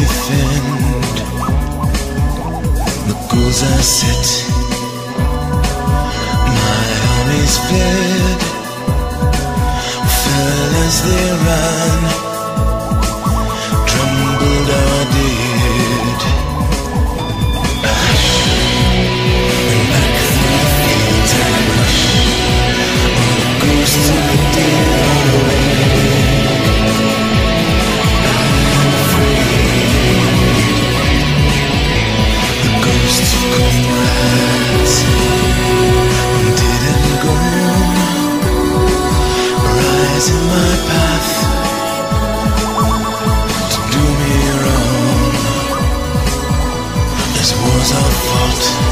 defend the goals I set. My armies fled, fell as they ran. lies in my path to do me wrong. this wars our fault.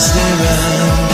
is?